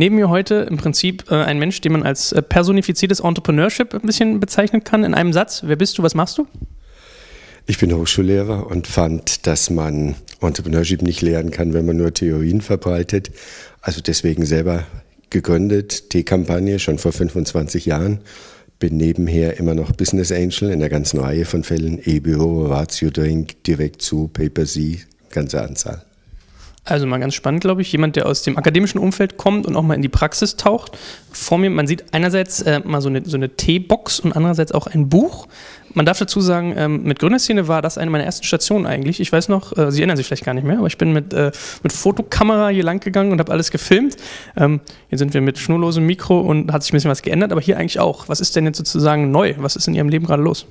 Neben mir heute im Prinzip äh, ein Mensch, den man als äh, personifiziertes Entrepreneurship ein bisschen bezeichnen kann in einem Satz. Wer bist du, was machst du? Ich bin Hochschullehrer und fand, dass man Entrepreneurship nicht lernen kann, wenn man nur Theorien verbreitet. Also deswegen selber gegründet, T-Kampagne schon vor 25 Jahren. Bin nebenher immer noch Business Angel in der ganzen Reihe von Fällen. E-Büro, Ratio Drink, Direkt zu, Paper-Z, ganze Anzahl. Also mal ganz spannend, glaube ich. Jemand, der aus dem akademischen Umfeld kommt und auch mal in die Praxis taucht. Vor mir, man sieht einerseits äh, mal so eine, so eine Teebox und andererseits auch ein Buch. Man darf dazu sagen, ähm, mit Gründerszene war das eine meiner ersten Stationen eigentlich. Ich weiß noch, äh, Sie erinnern sich vielleicht gar nicht mehr, aber ich bin mit, äh, mit Fotokamera hier lang gegangen und habe alles gefilmt. Ähm, jetzt sind wir mit schnurlosem Mikro und hat sich ein bisschen was geändert, aber hier eigentlich auch. Was ist denn jetzt sozusagen neu? Was ist in Ihrem Leben gerade los?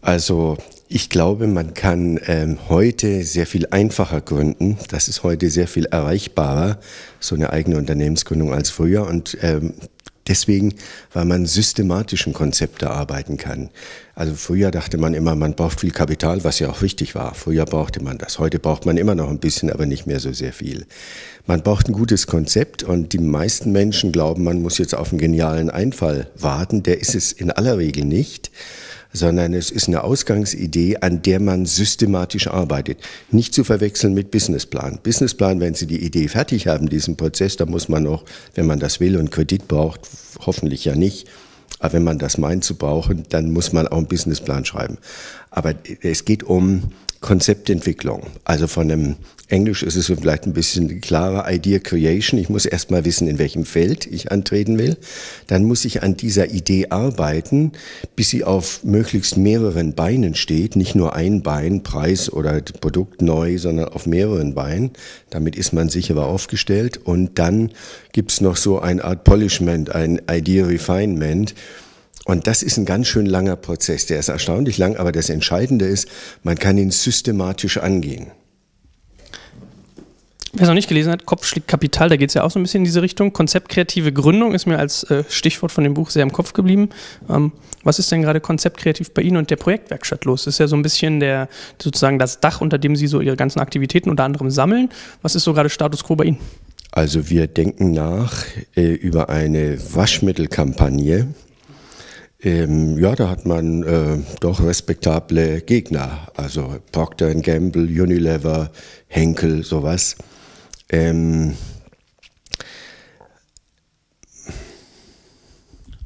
Also ich glaube, man kann ähm, heute sehr viel einfacher gründen. Das ist heute sehr viel erreichbarer, so eine eigene Unternehmensgründung als früher. Und ähm, deswegen, weil man systematischen Konzepte arbeiten kann. Also früher dachte man immer, man braucht viel Kapital, was ja auch wichtig war. Früher brauchte man das. Heute braucht man immer noch ein bisschen, aber nicht mehr so sehr viel. Man braucht ein gutes Konzept und die meisten Menschen glauben, man muss jetzt auf einen genialen Einfall warten. Der ist es in aller Regel nicht sondern es ist eine Ausgangsidee, an der man systematisch arbeitet. Nicht zu verwechseln mit Businessplan. Businessplan, wenn Sie die Idee fertig haben, diesen Prozess, da muss man noch, wenn man das will und Kredit braucht, hoffentlich ja nicht, aber wenn man das meint zu brauchen, dann muss man auch einen Businessplan schreiben. Aber es geht um Konzeptentwicklung. Also von einem Englisch ist es vielleicht ein bisschen klarer, Idea Creation. Ich muss erst mal wissen, in welchem Feld ich antreten will. Dann muss ich an dieser Idee arbeiten, bis sie auf möglichst mehreren Beinen steht. Nicht nur ein Bein, Preis oder Produkt neu, sondern auf mehreren Beinen. Damit ist man sicherer aufgestellt. Und dann gibt's noch so eine Art Polishment, ein Idea Refinement. Und das ist ein ganz schön langer Prozess. Der ist erstaunlich lang, aber das Entscheidende ist, man kann ihn systematisch angehen. Wer es noch nicht gelesen hat, Kopf schlägt Kapital, da geht es ja auch so ein bisschen in diese Richtung. Konzeptkreative Gründung ist mir als äh, Stichwort von dem Buch sehr im Kopf geblieben. Ähm, was ist denn gerade konzeptkreativ bei Ihnen und der Projektwerkstatt los? Das ist ja so ein bisschen der, sozusagen das Dach, unter dem Sie so Ihre ganzen Aktivitäten unter anderem sammeln. Was ist so gerade Status quo bei Ihnen? Also wir denken nach äh, über eine Waschmittelkampagne, ähm, ja, da hat man äh, doch respektable Gegner. Also Procter Gamble, Unilever, Henkel, sowas. Ähm,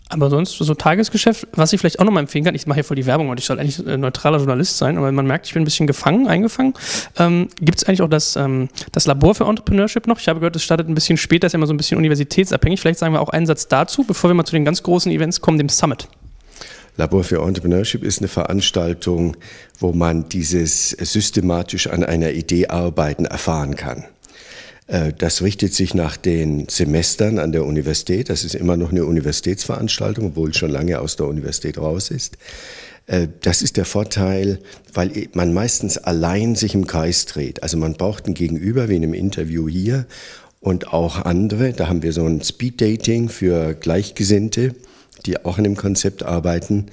aber sonst so Tagesgeschäft, was ich vielleicht auch nochmal empfehlen kann, ich mache hier voll die Werbung und ich soll eigentlich äh, neutraler Journalist sein, aber man merkt, ich bin ein bisschen gefangen, eingefangen. Ähm, Gibt es eigentlich auch das, ähm, das Labor für Entrepreneurship noch? Ich habe gehört, es startet ein bisschen später, ist ja immer so ein bisschen universitätsabhängig. Vielleicht sagen wir auch einen Satz dazu, bevor wir mal zu den ganz großen Events kommen, dem Summit. Labor für Entrepreneurship ist eine Veranstaltung, wo man dieses systematisch an einer Idee arbeiten erfahren kann. Äh, das richtet sich nach den Semestern an der Universität. Das ist immer noch eine Universitätsveranstaltung, obwohl schon lange aus der Universität raus ist. Äh, das ist der Vorteil, weil man meistens allein sich im Kreis dreht. Also man braucht ein Gegenüber, wie in einem Interview hier, und auch andere. Da haben wir so ein Speed-Dating für Gleichgesinnte die auch an dem Konzept arbeiten.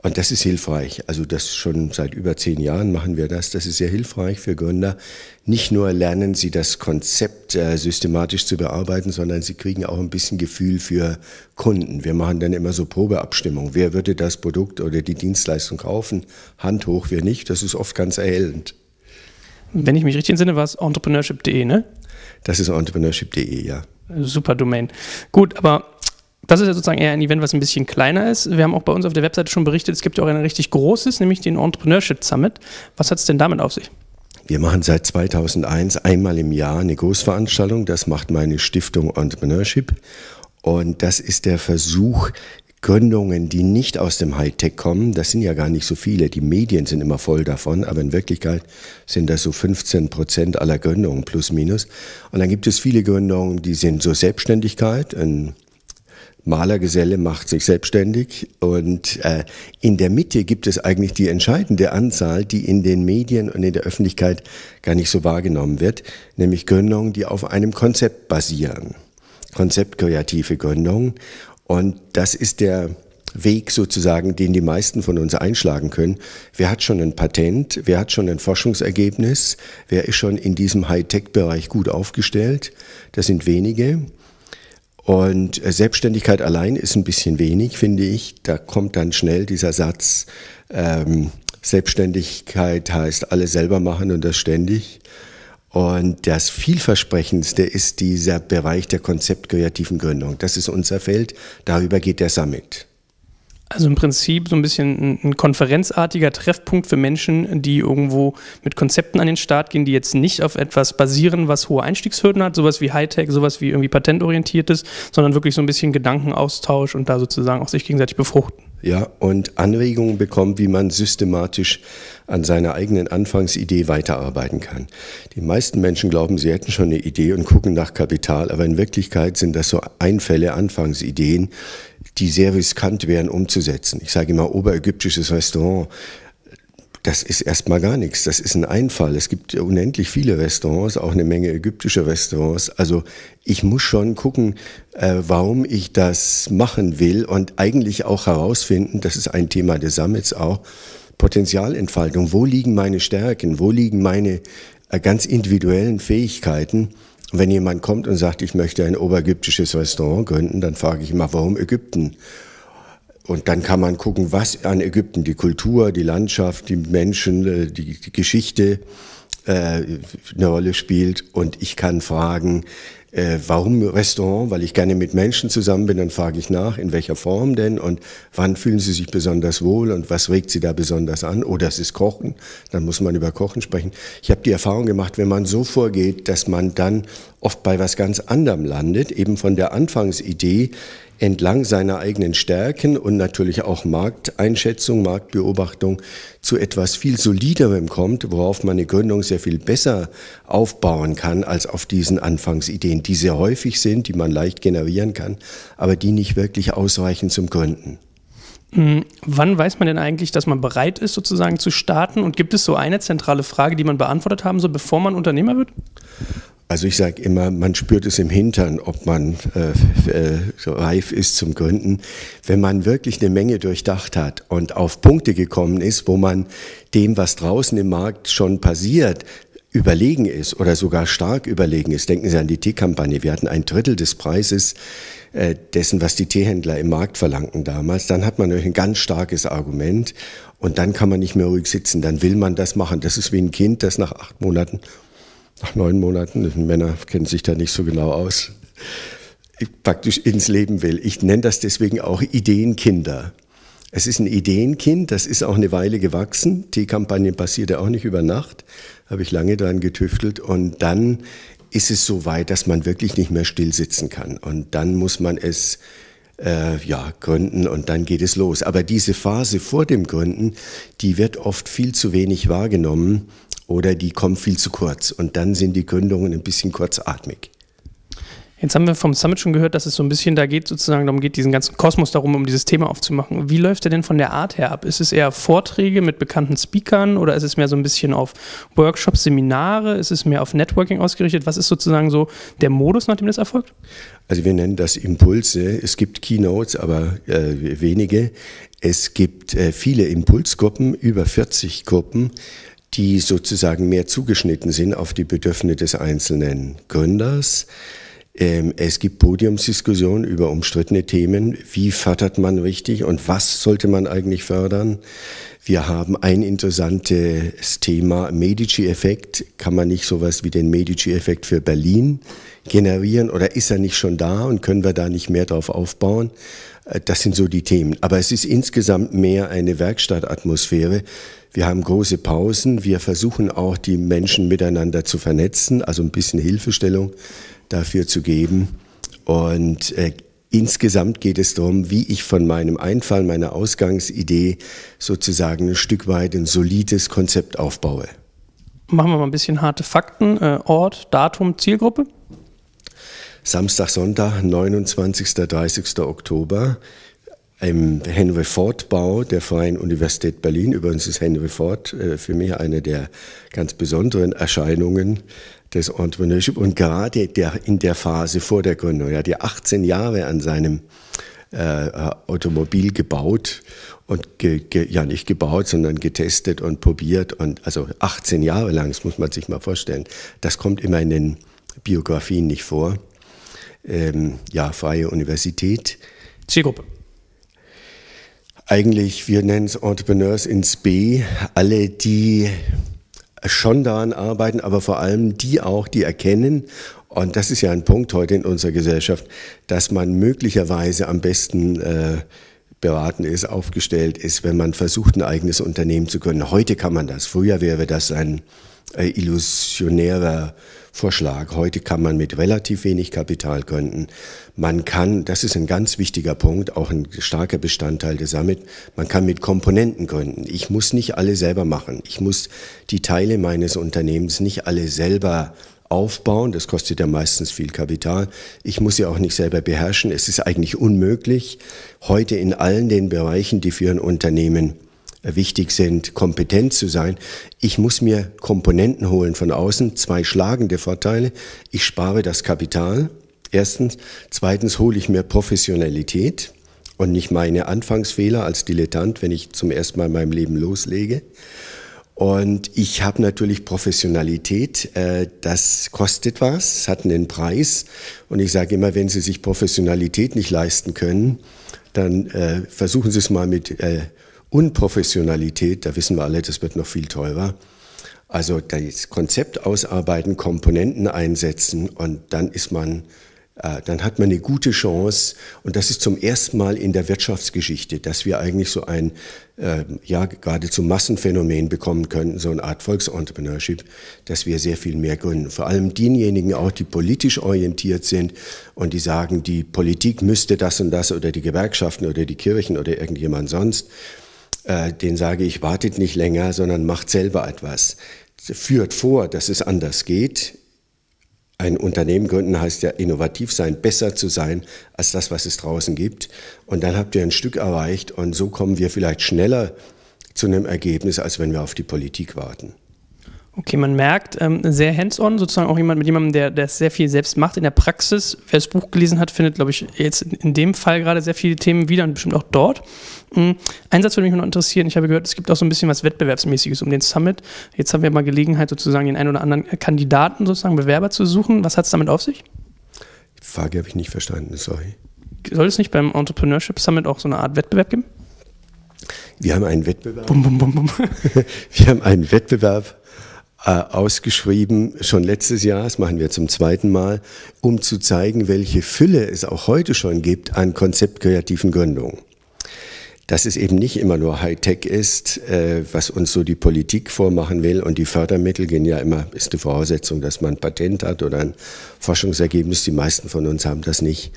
Und das ist hilfreich. Also das schon seit über zehn Jahren machen wir das. Das ist sehr hilfreich für Gründer. Nicht nur lernen sie das Konzept äh, systematisch zu bearbeiten, sondern sie kriegen auch ein bisschen Gefühl für Kunden. Wir machen dann immer so Probeabstimmung. Wer würde das Produkt oder die Dienstleistung kaufen? Hand hoch, wer nicht. Das ist oft ganz erhellend. Wenn ich mich richtig entsinne, war es entrepreneurship.de, ne? Das ist entrepreneurship.de, ja. Super Domain. Gut, aber das ist ja sozusagen eher ein Event, was ein bisschen kleiner ist. Wir haben auch bei uns auf der Webseite schon berichtet, es gibt ja auch ein richtig großes, nämlich den Entrepreneurship Summit. Was hat es denn damit auf sich? Wir machen seit 2001 einmal im Jahr eine Großveranstaltung. Das macht meine Stiftung Entrepreneurship. Und das ist der Versuch, Gründungen, die nicht aus dem Hightech kommen, das sind ja gar nicht so viele. Die Medien sind immer voll davon, aber in Wirklichkeit sind das so 15 Prozent aller Gründungen plus minus. Und dann gibt es viele Gründungen, die sind so Selbstständigkeit, ein Malergeselle macht sich selbstständig und äh, in der Mitte gibt es eigentlich die entscheidende Anzahl, die in den Medien und in der Öffentlichkeit gar nicht so wahrgenommen wird, nämlich Gründungen, die auf einem Konzept basieren. Konzeptkreative Gründungen. Und das ist der Weg sozusagen, den die meisten von uns einschlagen können. Wer hat schon ein Patent? Wer hat schon ein Forschungsergebnis? Wer ist schon in diesem Hightech-Bereich gut aufgestellt? Das sind wenige. Und äh, Selbstständigkeit allein ist ein bisschen wenig, finde ich. Da kommt dann schnell dieser Satz, ähm, Selbstständigkeit heißt alles selber machen und das ständig. Und das vielversprechendste ist dieser Bereich der konzeptkreativen Gründung. Das ist unser Feld. Darüber geht der Summit. Also im Prinzip so ein bisschen ein, konferenzartiger Treffpunkt für Menschen, die irgendwo mit Konzepten an den Start gehen, die jetzt nicht auf etwas basieren, was hohe Einstiegshürden hat, sowas wie Hightech, sowas wie irgendwie patentorientiert ist, sondern wirklich so ein bisschen Gedankenaustausch und da sozusagen auch sich gegenseitig befruchten. Ja, und Anregungen bekommt, wie man systematisch an seiner eigenen Anfangsidee weiterarbeiten kann. Die meisten Menschen glauben, sie hätten schon eine Idee und gucken nach Kapital, aber in Wirklichkeit sind das so Einfälle, Anfangsideen, die sehr riskant wären umzusetzen. Ich sage immer oberägyptisches Restaurant. Das ist erstmal gar nichts. Das ist ein Einfall. Es gibt unendlich viele Restaurants, auch eine Menge ägyptische Restaurants. Also ich muss schon gucken, äh, warum ich das machen will und eigentlich auch herausfinden, das ist ein Thema des Summits auch, Potenzialentfaltung. Wo liegen meine Stärken? Wo liegen meine äh, ganz individuellen Fähigkeiten? Wenn jemand kommt und sagt, ich möchte ein oberägyptisches Restaurant gründen, dann frage ich immer, warum Ägypten? Und dann kann man gucken, was an Ägypten, die Kultur, die Landschaft, die Menschen, äh, die, die Geschichte äh, eine Rolle spielt. Und ich kann fragen, äh, warum Restaurant? Weil ich gerne mit Menschen zusammen bin, dann frage ich nach, in welcher Form denn und wann fühlen sie sich besonders wohl und was regt sie da besonders an? Oder es ist Kochen, dann muss man über Kochen sprechen. Ich habe die Erfahrung gemacht, wenn man so vorgeht, dass man dann oft bei was ganz anderem landet, eben von der Anfangsidee entlang seiner eigenen Stärken und natürlich auch Markteinschätzung, Marktbeobachtung zu etwas viel soliderem kommt, worauf man eine Gründung sehr viel besser aufbauen kann als auf diesen Anfangsideen, die sehr häufig sind, die man leicht generieren kann, aber die nicht wirklich ausreichen zum Gründen. Hm, wann weiß man denn eigentlich, dass man bereit ist, sozusagen zu starten? Und gibt es so eine zentrale Frage, die man beantwortet haben soll, bevor man Unternehmer wird? Also ich sage immer, man spürt es im Hintern, ob man äh, äh, reif ist zum Gründen. Wenn man wirklich eine Menge durchdacht hat und auf Punkte gekommen ist, wo man dem, was draußen im Markt schon passiert, überlegen ist oder sogar stark überlegen ist. Denken Sie an die Teekampagne. Wir hatten ein Drittel des Preises äh, dessen, was die Teehändler im Markt verlangten damals. Dann hat man ein ganz starkes Argument und dann kann man nicht mehr ruhig sitzen. Dann will man das machen. Das ist wie ein Kind, das nach acht Monaten nach neun Monaten, Männer kennen sich da nicht so genau aus, praktisch ins Leben will. Ich nenne das deswegen auch Ideenkinder. Es ist ein Ideenkind, das ist auch eine Weile gewachsen. Die Kampagne passierte auch nicht über Nacht, habe ich lange daran getüftelt und dann ist es so weit, dass man wirklich nicht mehr still sitzen kann und dann muss man es äh, ja, gründen und dann geht es los. Aber diese Phase vor dem Gründen, die wird oft viel zu wenig wahrgenommen oder die kommen viel zu kurz und dann sind die Gründungen ein bisschen kurzatmig. Jetzt haben wir vom Summit schon gehört, dass es so ein bisschen da geht, sozusagen darum geht, diesen ganzen Kosmos darum, um dieses Thema aufzumachen. Wie läuft der denn von der Art her ab? Ist es eher Vorträge mit bekannten Speakern oder ist es mehr so ein bisschen auf Workshops, Seminare? Ist es mehr auf Networking ausgerichtet? Was ist sozusagen so der Modus, nach dem das erfolgt? Also wir nennen das Impulse. Es gibt Keynotes, aber äh, wenige. Es gibt äh, viele Impulsgruppen, über 40 Gruppen die sozusagen mehr zugeschnitten sind auf die Bedürfnisse des einzelnen Gründers. Ähm, es gibt Podiumsdiskussionen über umstrittene Themen. Wie fördert man richtig und was sollte man eigentlich fördern? Wir haben ein interessantes Thema, Medici-Effekt. Kann man nicht sowas wie den Medici-Effekt für Berlin generieren oder ist er nicht schon da und können wir da nicht mehr drauf aufbauen? Äh, das sind so die Themen. Aber es ist insgesamt mehr eine Werkstattatmosphäre. Wir haben große Pausen. Wir versuchen auch, die Menschen miteinander zu vernetzen, also ein bisschen Hilfestellung dafür zu geben. Und äh, insgesamt geht es darum, wie ich von meinem Einfall, meiner Ausgangsidee sozusagen ein Stück weit ein solides Konzept aufbaue. Machen wir mal ein bisschen harte Fakten. Äh, Ort, Datum, Zielgruppe? Samstag, Sonntag, 29. 30. Oktober im Henry Ford Bau der Freien Universität Berlin. Übrigens ist Henry Ford äh, für mich eine der ganz besonderen Erscheinungen des Entrepreneurship und gerade der, in der Phase vor der Gründung. Er hat ja 18 Jahre an seinem äh, Automobil gebaut und ge, ge, ja nicht gebaut, sondern getestet und probiert und also 18 Jahre lang, das muss man sich mal vorstellen. Das kommt immer in den Biografien nicht vor. ähm, ja, freie Universität. Zielgruppe. Eigentlich, wir nennen es Entrepreneurs ins B, alle, die schon daran arbeiten, aber vor allem die auch, die erkennen, und das ist ja ein Punkt heute in unserer Gesellschaft, dass man möglicherweise am besten äh, beraten ist, aufgestellt ist, wenn man versucht, ein eigenes Unternehmen zu können. Heute kann man das. Früher wäre das ein äh, illusionärer Vorschlag. Heute kann man mit relativ wenig Kapital gründen. Man kann, das ist ein ganz wichtiger Punkt, auch ein starker Bestandteil des Summit, man kann mit Komponenten gründen. Ich muss nicht alle selber machen. Ich muss die Teile meines Unternehmens nicht alle selber aufbauen. Das kostet ja meistens viel Kapital. Ich muss sie auch nicht selber beherrschen. Es ist eigentlich unmöglich, heute in allen den Bereichen, die für ein Unternehmen wichtig sind, kompetent zu sein. Ich muss mir Komponenten holen von außen. Zwei schlagende Vorteile. Ich spare das Kapital. Erstens. Zweitens hole ich mir Professionalität und nicht meine Anfangsfehler als Dilettant, wenn ich zum ersten Mal in meinem Leben loslege. Und ich habe natürlich Professionalität, äh, das kostet was, hat einen Preis. Und ich sage immer, wenn Sie sich Professionalität nicht leisten können, dann äh, versuchen Sie es mal mit äh, Unprofessionalität. Da wissen wir alle, das wird noch viel teurer. Also das Konzept ausarbeiten, Komponenten einsetzen und dann ist man äh, dann hat man eine gute Chance. Und das ist zum ersten Mal in der Wirtschaftsgeschichte, dass wir eigentlich so ein, äh, ja, geradezu Massenphänomen bekommen können, so eine Art Volksentrepreneurship, dass wir sehr viel mehr gründen. Vor allem diejenigen auch, die politisch orientiert sind und die sagen, die Politik müsste das und das oder die Gewerkschaften oder die Kirchen oder irgendjemand sonst, äh, den sage ich, wartet nicht länger, sondern macht selber etwas führt vor, dass es anders geht, ein Unternehmen gründen heißt ja innovativ sein, besser zu sein als das, was es draußen gibt. Und dann habt ihr ein Stück erreicht und so kommen wir vielleicht schneller zu einem Ergebnis, als wenn wir auf die Politik warten. Okay, man merkt, ähm, sehr hands-on, sozusagen auch jemand mit jemandem, der, der sehr viel selbst macht in der Praxis. Wer das Buch gelesen hat, findet, glaube ich, jetzt in dem Fall gerade sehr viele Themen wieder und bestimmt auch dort. Mhm. Ein Satz würde mich noch interessieren. Ich habe gehört, es gibt auch so ein bisschen was Wettbewerbsmäßiges um den Summit. Jetzt haben wir mal Gelegenheit, sozusagen den einen oder anderen Kandidaten, sozusagen Bewerber zu suchen. Was hat es damit auf sich? Die Frage habe ich nicht verstanden, sorry. Soll es nicht beim Entrepreneurship Summit auch so eine Art Wettbewerb geben? Wir haben einen Wettbewerb. Bum, bum, bum, wir haben einen Wettbewerb äh, ausgeschrieben, schon letztes Jahr, das machen wir zum zweiten Mal, um zu zeigen, welche Fülle es auch heute schon gibt an konzeptkreativen Gründungen. Dass es eben nicht immer nur Hightech ist, äh, was uns so die Politik vormachen will und die Fördermittel gehen ja immer, ist die Voraussetzung, dass man ein Patent hat oder ein Forschungsergebnis. Die meisten von uns haben das nicht.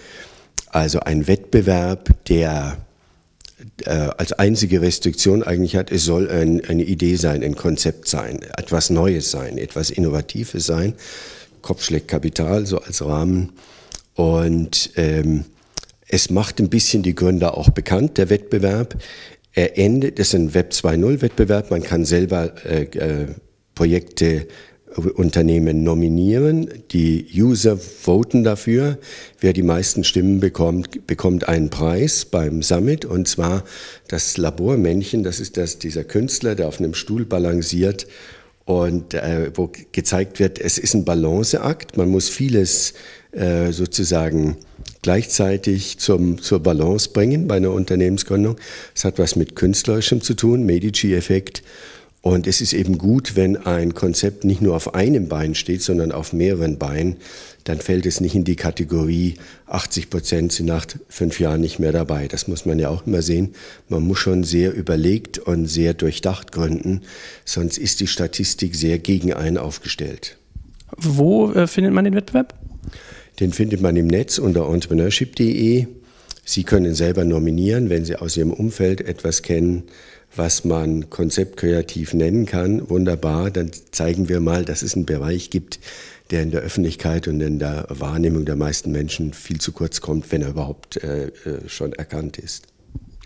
Also ein Wettbewerb, der äh, als einzige Restriktion eigentlich hat, es soll ein, eine Idee sein, ein Konzept sein, etwas Neues sein, etwas Innovatives sein. Kopf schlägt Kapital so als Rahmen. Und ähm, es macht ein bisschen die Gründer auch bekannt, der Wettbewerb. Er endet, das ist ein Web 2.0 Wettbewerb, man kann selber äh, äh, Projekte Unternehmen nominieren. Die User voten dafür. Wer die meisten Stimmen bekommt, bekommt einen Preis beim Summit. Und zwar das Labormännchen. Das ist das, dieser Künstler, der auf einem Stuhl balanciert und äh, wo gezeigt wird, es ist ein Balanceakt. Man muss vieles äh, sozusagen gleichzeitig zum, zur Balance bringen bei einer Unternehmensgründung. Es hat was mit Künstlerischem zu tun, Medici-Effekt. Und es ist eben gut, wenn ein Konzept nicht nur auf einem Bein steht, sondern auf mehreren Beinen. Dann fällt es nicht in die Kategorie 80 Prozent sind nach fünf Jahren nicht mehr dabei. Das muss man ja auch immer sehen. Man muss schon sehr überlegt und sehr durchdacht gründen, sonst ist die Statistik sehr gegen einen aufgestellt. Wo äh, findet man den Wettbewerb? Den findet man im Netz unter entrepreneurship.de. Sie können selber nominieren, wenn Sie aus Ihrem Umfeld etwas kennen, was man konzeptkreativ nennen kann, wunderbar, dann zeigen wir mal, dass es einen Bereich gibt, der in der Öffentlichkeit und in der Wahrnehmung der meisten Menschen viel zu kurz kommt, wenn er überhaupt äh, äh schon erkannt ist.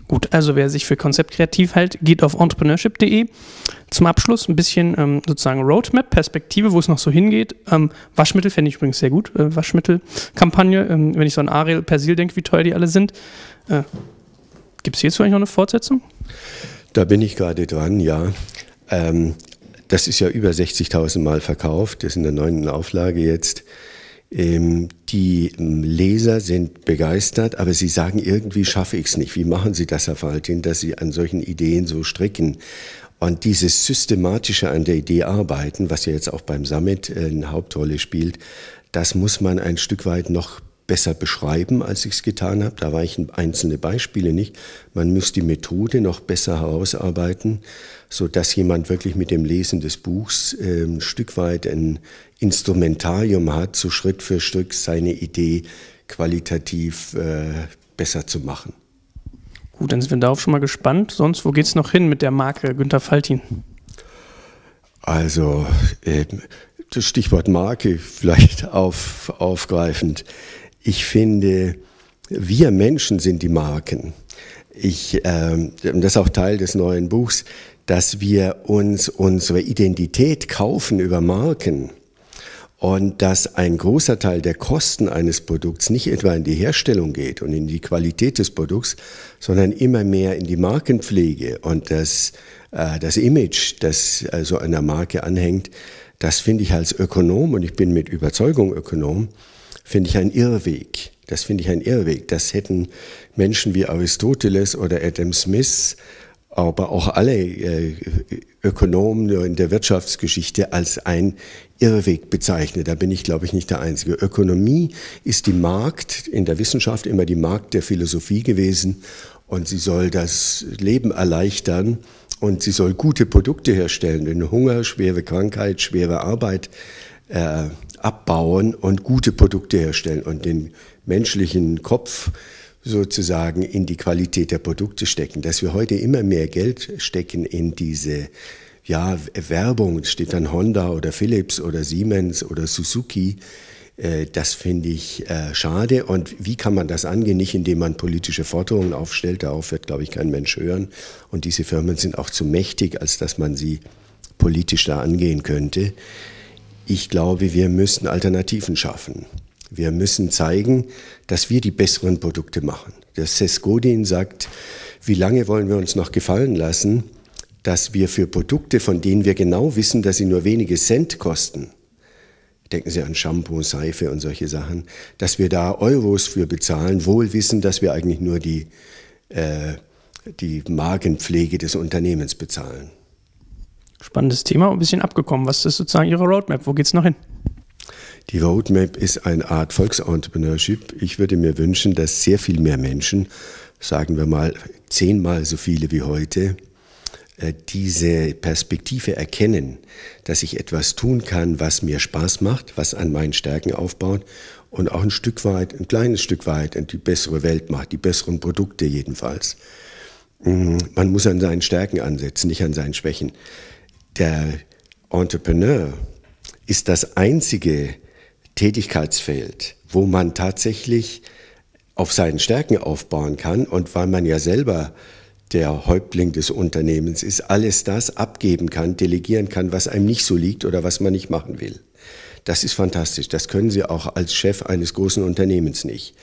Gut, also wer sich für Konzept kreativ hält, geht auf entrepreneurship.de. Zum Abschluss ein bisschen ähm, sozusagen Roadmap, Perspektive, wo es noch so hingeht. Ähm, Waschmittel fände ich übrigens sehr gut, äh, Waschmittelkampagne. Ähm, wenn ich so an Ariel, Persil denke, wie teuer die alle sind. Äh, Gibt es hierzu eigentlich noch eine Fortsetzung? Da bin ich gerade dran, ja. Ähm, das ist ja über 60.000 Mal verkauft, das ist in der neunten Auflage jetzt. Ähm, die ähm, Leser sind begeistert, aber sie sagen, irgendwie schaffe ich es nicht. Wie machen Sie das, Herr Faltin, dass Sie an solchen Ideen so stricken? Und dieses systematische an der Idee arbeiten, was ja jetzt auch beim Summit äh, eine Hauptrolle spielt, das muss man ein Stück weit noch besser beschreiben, als ich es getan habe. Da weichen einzelne Beispiele nicht. Man muss die Methode noch besser herausarbeiten, so dass jemand wirklich mit dem Lesen des Buchs äh, ein Stück weit ein Instrumentarium hat, so Schritt für Stück seine Idee qualitativ äh, besser zu machen. Gut, dann sind wir darauf schon mal gespannt. Sonst, wo geht es noch hin mit der Marke Günter Faltin? Also, äh, das Stichwort Marke vielleicht auf, aufgreifend. Ich finde, wir Menschen sind die Marken. Ich, äh, das ist auch Teil des neuen Buchs, dass wir uns unsere Identität kaufen über Marken und dass ein großer Teil der Kosten eines Produkts nicht etwa in die Herstellung geht und in die Qualität des Produkts, sondern immer mehr in die Markenpflege und das, äh, das Image, das äh, so einer Marke anhängt, das finde ich als Ökonom, und ich bin mit Überzeugung Ökonom, finde ich ein Irrweg. Das finde ich ein Irrweg. Das hätten Menschen wie Aristoteles oder Adam Smith, aber auch alle äh, Ökonomen in der Wirtschaftsgeschichte als ein Irrweg bezeichnet. Da bin ich, glaube ich, nicht der Einzige. Ökonomie ist die Markt, in der Wissenschaft immer die Markt der Philosophie gewesen und sie soll das Leben erleichtern und sie soll gute Produkte herstellen, den Hunger, schwere Krankheit, schwere Arbeit äh, abbauen und gute Produkte herstellen und den menschlichen Kopf sozusagen in die Qualität der Produkte stecken. Dass wir heute immer mehr Geld stecken in diese ja, Werbung, steht dann Honda oder Philips oder Siemens oder Suzuki, äh, das finde ich äh, schade. Und wie kann man das angehen? Nicht indem man politische Forderungen aufstellt, darauf wird, glaube ich, kein Mensch hören. Und diese Firmen sind auch zu mächtig, als dass man sie politisch da angehen könnte. Ich glaube, wir müssen Alternativen schaffen. Wir müssen zeigen, dass wir die besseren Produkte machen. Der Seth Godin sagt, wie lange wollen wir uns noch gefallen lassen, dass wir für Produkte, von denen wir genau wissen, dass sie nur wenige Cent kosten, denken Sie an Shampoo, Seife und solche Sachen, dass wir da Euros für bezahlen, wohl wissen, dass wir eigentlich nur die, äh, die Magenpflege des Unternehmens bezahlen. Spannendes Thema, ein bisschen abgekommen. Was ist sozusagen Ihre Roadmap? Wo geht es noch hin? Die Roadmap ist eine Art Volksentrepreneurship. Ich würde mir wünschen, dass sehr viel mehr Menschen, sagen wir mal zehnmal so viele wie heute, äh, diese Perspektive erkennen, dass ich etwas tun kann, was mir Spaß macht, was an meinen Stärken aufbaut und auch ein Stück weit, ein kleines Stück weit die bessere Welt macht, die besseren Produkte jedenfalls. Mm, man muss an seinen Stärken ansetzen, nicht an seinen Schwächen. Der Entrepreneur ist das einzige Tätigkeitsfeld, wo man tatsächlich auf seinen Stärken aufbauen kann und weil man ja selber der Häuptling des Unternehmens ist, alles das abgeben kann, delegieren kann, was einem nicht so liegt oder was man nicht machen will. Das ist fantastisch. Das können Sie auch als Chef eines großen Unternehmens nicht.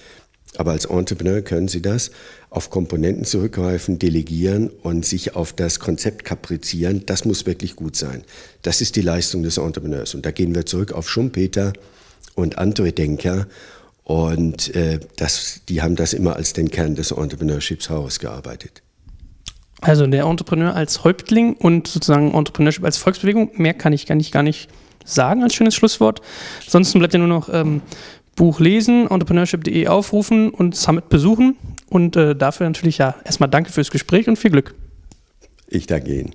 Aber als Entrepreneur können Sie das auf Komponenten zurückgreifen, delegieren und sich auf das Konzept kaprizieren. Das muss wirklich gut sein. Das ist die Leistung des Entrepreneurs. Und da gehen wir zurück auf Schumpeter und andere Denker. Und äh, das, die haben das immer als den Kern des Entrepreneurships herausgearbeitet. Also der Entrepreneur als Häuptling und sozusagen Entrepreneurship als Volksbewegung. Mehr kann ich gar nicht, gar nicht sagen als schönes Schlusswort. Ansonsten bleibt ja nur noch ähm, Buch lesen, entrepreneurship.de aufrufen und Summit besuchen. Und äh, dafür natürlich ja erstmal danke fürs Gespräch und viel Glück. Ich danke Ihnen.